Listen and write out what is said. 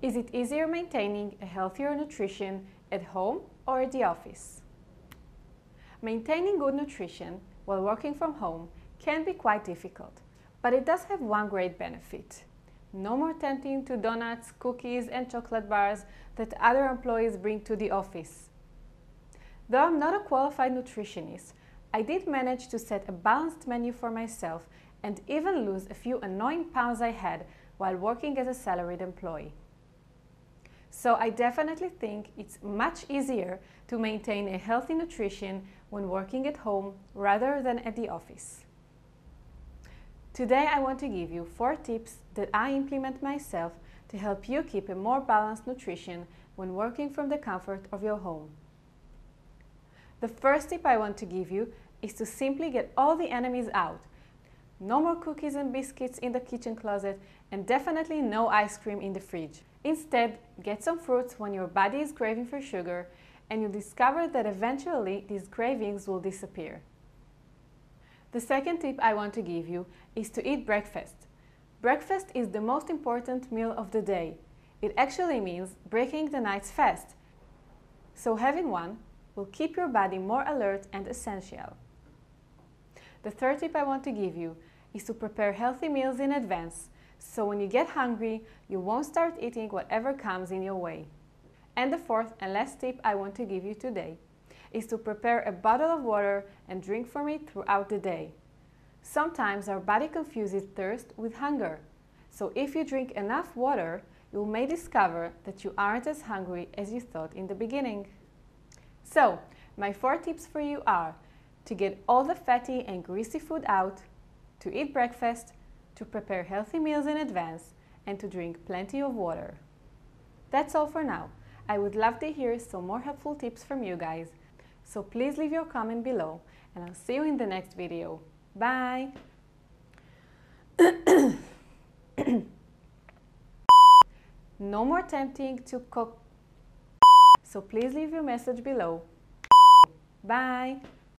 Is it easier maintaining a healthier nutrition at home or at the office? Maintaining good nutrition while working from home can be quite difficult, but it does have one great benefit. No more tempting to donuts, cookies, and chocolate bars that other employees bring to the office. Though I'm not a qualified nutritionist, I did manage to set a balanced menu for myself and even lose a few annoying pounds I had while working as a salaried employee. So I definitely think it's much easier to maintain a healthy nutrition when working at home rather than at the office. Today I want to give you four tips that I implement myself to help you keep a more balanced nutrition when working from the comfort of your home. The first tip I want to give you is to simply get all the enemies out. No more cookies and biscuits in the kitchen closet and definitely no ice cream in the fridge. Instead, get some fruits when your body is craving for sugar and you'll discover that eventually these cravings will disappear. The second tip I want to give you is to eat breakfast. Breakfast is the most important meal of the day. It actually means breaking the night's fast. So having one will keep your body more alert and essential. The third tip I want to give you is to prepare healthy meals in advance so when you get hungry, you won't start eating whatever comes in your way. And the fourth and last tip I want to give you today is to prepare a bottle of water and drink from it throughout the day. Sometimes our body confuses thirst with hunger. So if you drink enough water, you may discover that you aren't as hungry as you thought in the beginning. So, my four tips for you are to get all the fatty and greasy food out, to eat breakfast, to prepare healthy meals in advance, and to drink plenty of water. That's all for now. I would love to hear some more helpful tips from you guys. So please leave your comment below and I'll see you in the next video. Bye! no more tempting to cook. So please leave your message below. Bye!